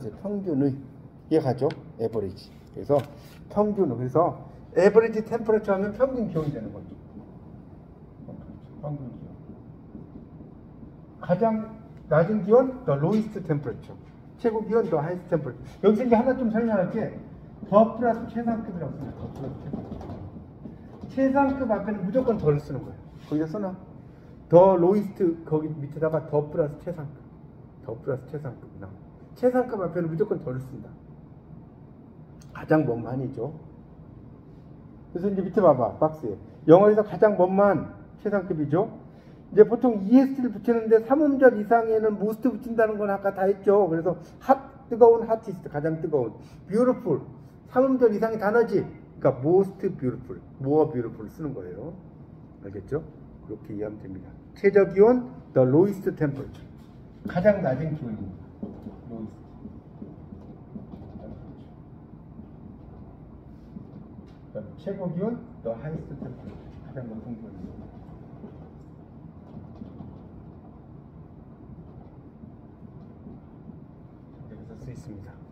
써주세요. 평균의 이해 가죠? average. 그래서 평균 그래서 average temperature 하면 평균 기온이 되는 거죠. 평균 기온. 가장 낮은 기온 the lowest temperature. 최고 기온 the highest temperature. 여기서 이제 하나 좀 설명할게. the 플러스 최상급이라고. the 플러스 최상급. 최상급 앞에는 무조건 the를 쓰는 거예요. 거기다 써놔. the lowest 거기 밑에다가 the 플러스 최상급. the 플러스 최상급 나. 최상급 앞에는 무조건 the를 쓴다. 가장 뭐뭐한이죠. 그래서 이제 밑에 봐봐 박스에 영어에서 가장 뭐뭐한 최상급이죠. 이제 보통 EST를 붙이는데 3음절 이상에는 most 붙인다는 건 아까 다 했죠. 그래서 hot 뜨거운 hottest 가장 뜨거운 beautiful 3음절 이상의 단어지. 그러니까 most beautiful, more beautiful 쓰는 거예요. 알겠죠? 그렇게 이해하면 됩니다. 최저 기온 the lowest temperature 가장 낮은 기온입니다. lowest. 그다음에 최고 기온 the highest temperature 가장 높은 기온입니다. 쓸수 있습니다.